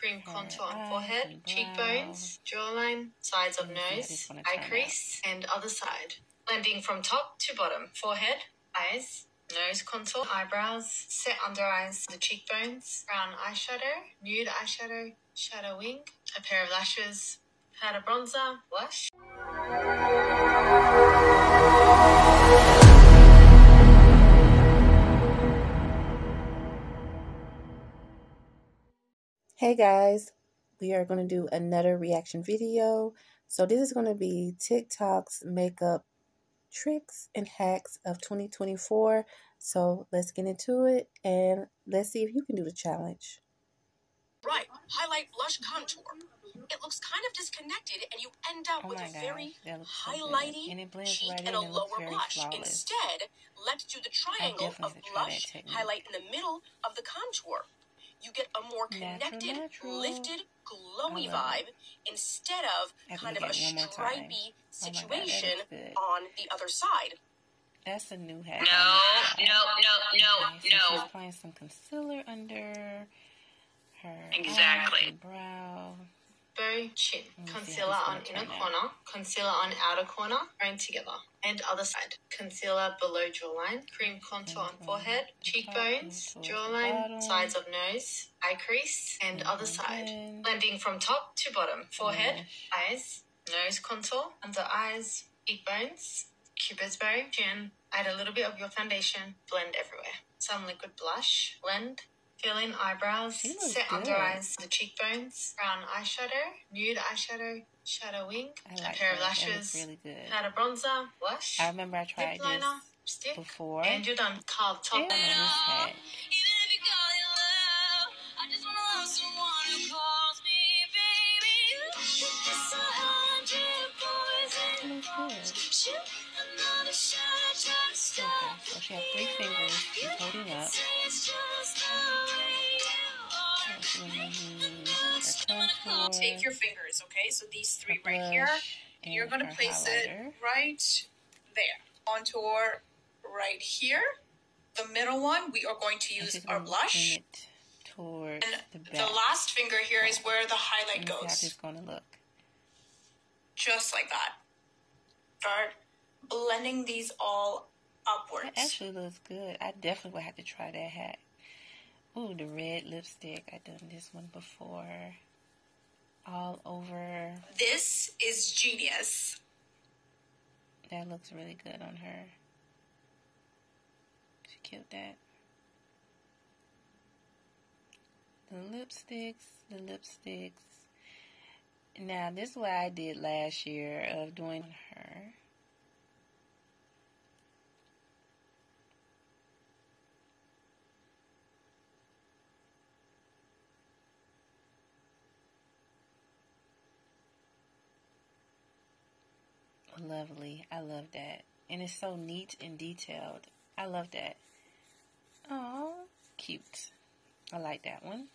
cream contour on forehead, cheekbones, jawline, sides of nose, eye crease, and other side. Blending from top to bottom, forehead, eyes, nose contour, eyebrows, set under eyes, the cheekbones, brown eyeshadow, nude eyeshadow, shadow wing, a pair of lashes, powder bronzer, blush. Hey guys, we are going to do another reaction video. So this is going to be TikTok's makeup tricks and hacks of 2024. So let's get into it and let's see if you can do the challenge. Right, highlight blush contour. It looks kind of disconnected and you end up oh with a very highlighty so cheek right and a lower blush. Flawless. Instead, let's do the triangle of blush highlight in the middle of the contour you get a more connected, natural, natural. lifted, glowy vibe instead of kind of a stripy oh situation oh God, on the other side. That's a new hair. No, no, no, no, okay, so no. She's applying some concealer under her exactly brow bow chin. Concealer on inner corner, concealer on outer corner, going together. And other side. Concealer below jawline, cream contour on forehead, cheekbones, jawline, sides of nose, eye crease, and other side. Blending from top to bottom. Forehead, eyes, nose contour, under eyes, cheekbones, cupid's bow, chin. Add a little bit of your foundation, blend everywhere. Some liquid blush, blend, Fill in eyebrows, set under eyes, the cheekbones, brown eyeshadow, nude eyeshadow, shadow wing, like a pair that. of lashes, really good. powder bronzer, blush. I remember I tried liner, this stick, before. And you're done. Carved top. Yeah, this So she has three fingers. She's holding up. Take uh, your fingers, okay? So these three right here. And you're going to place highlighter. it right there. Contour right here. The middle one, we are going to use our blush. Towards and the, the, last finger here is where the highlight goes. How it's going to look. Just like that. Start blending these all upwards. That actually looks good. I definitely would have to try that hat. Ooh, the red lipstick. I've done this one before. All over. This is genius. That looks really good on her. She killed that. The lipsticks, the lipsticks. Now, this is what I did last year of doing her. Lovely. I love that. And it's so neat and detailed. I love that. Oh, cute. I like that one.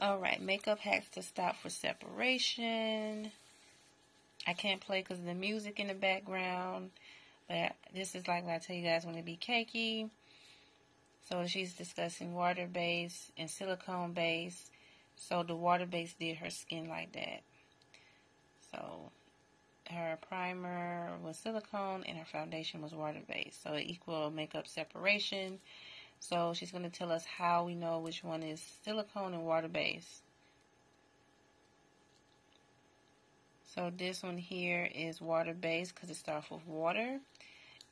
All right, makeup hacks to stop for separation. I can't play because of the music in the background, but this is like I tell you guys when it be cakey. So she's discussing water base and silicone base. So the water base did her skin like that. So her primer was silicone and her foundation was water based. So it equal makeup separation. So she's going to tell us how we know which one is silicone and water based. So this one here is water based because it starts with water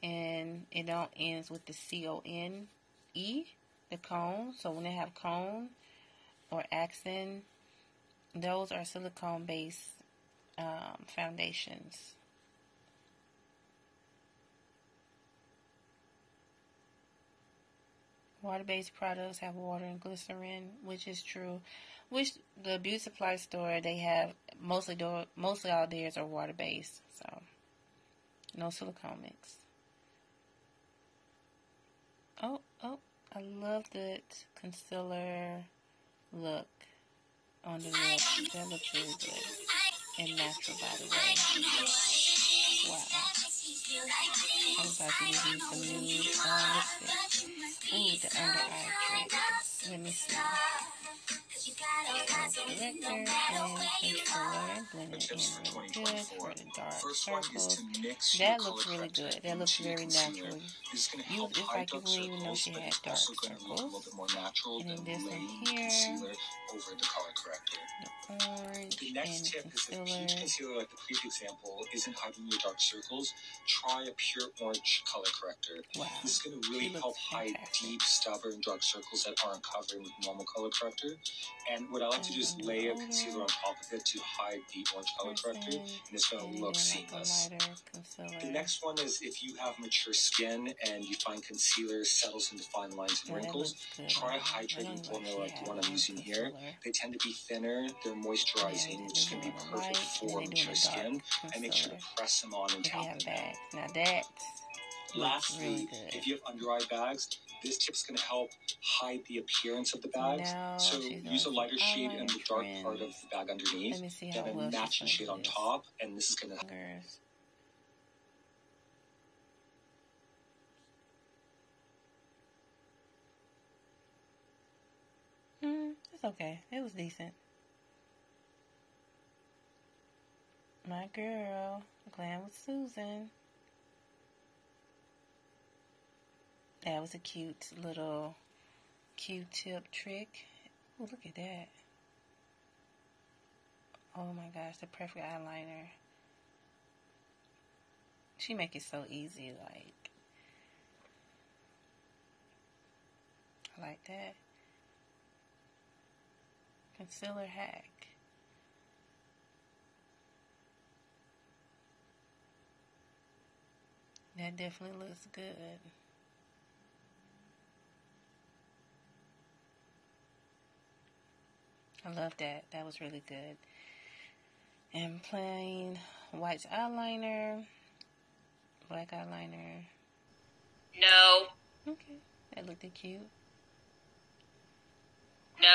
and it don't ends with the C-O-N-E, the cone. So when they have cone or accent, those are silicone based um, foundations. Water-based products have water and glycerin, which is true. Which the beauty supply store they have mostly do, mostly all theirs are water-based, so no silicone mix. Oh, oh, I love that concealer look on the lips. That looks really good and natural, by the way. Wow. I'm about to give you some new uh, lipstick. Ooh, the under eye trick. Let me see. and blend it in really good for the dark circles. That looks really good. That looks very natural. You, it's like you wouldn't even know she had dark circles. And then this one here over the color corrector. The orange the next tip is if peach concealer, like the previous example, isn't hiding your dark circles, try a pure orange color corrector. Wow. This is going to really help hide deep, stubborn dark circles that aren't covering with normal color corrector. And what I like to do is lay a concealer on top of to hide the orange color corrector, and it's going to look seamless. The next one is if you have mature skin and you find concealer settles into fine lines and wrinkles, try a hydrating formula like the one I'm using here. They tend to be thinner, they're moisturizing, which is going to be perfect for mature skin. And make sure to press them on and tap them Now that Lastly, really if you have under eye bags, this tip is going to help hide the appearance of the bags. No, so use a lighter shade in the dark part of the bag underneath, then a matching shade on top, and this is going to. Mm, it's okay. It was decent. My girl, Glam with Susan. That was a cute little Q-tip trick. Oh, look at that. Oh my gosh, the perfect eyeliner. She make it so easy, like. I like that. Concealer hack. That definitely looks good. I love that. That was really good. And plain white eyeliner, black eyeliner. No. Okay, that looked cute. No,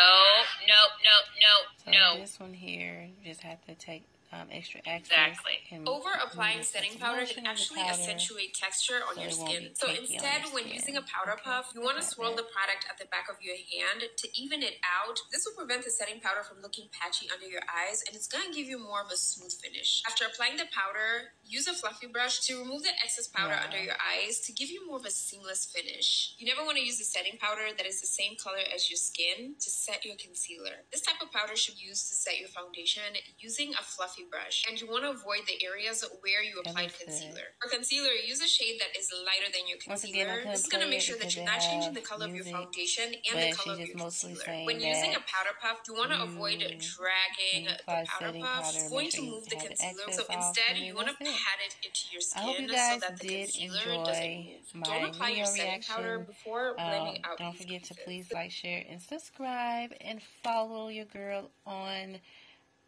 no, no, no, so no. This one here, you just have to take um, extra access. Exactly. Over applying setting powder can actually powder, accentuate texture on so your skin. So instead, when using a powder okay. puff, you want to swirl the product at the back of your hand to even it out. This will prevent the setting powder from looking patchy under your eyes and it's going to give you more of a smooth finish. After applying the powder, use a fluffy brush to remove the excess powder yeah. under your eyes to give you more of a seamless finish. You never want to use a setting powder that is the same color as your skin to set your concealer. This type of powder should be used to set your foundation using a fluffy brush. And you want to avoid the areas where you applied concealer. For concealer, use a shade that is lighter than your concealer. Again, this is going to make sure that you're not changing the color of your foundation and the color of your concealer. When using a powder puff, you want to avoid dragging the powder puff. It's going to move the concealer. So instead, you want to pat it into your skin so that the concealer doesn't move. Don't apply your setting powder before blending out Don't forget to please like, share, and subscribe, and follow your girl on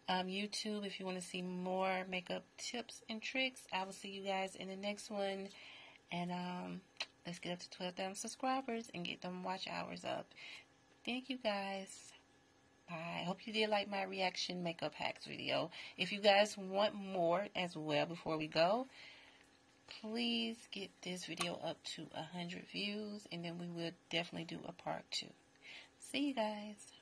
um, YouTube if you want to see more makeup tips and tricks. I will see you guys in the next one. And um, let's get up to 12,000 subscribers and get them watch hours up. Thank you guys. I hope you did like my reaction makeup hacks video. If you guys want more as well before we go, please get this video up to 100 views and then we will definitely do a part two. See you guys.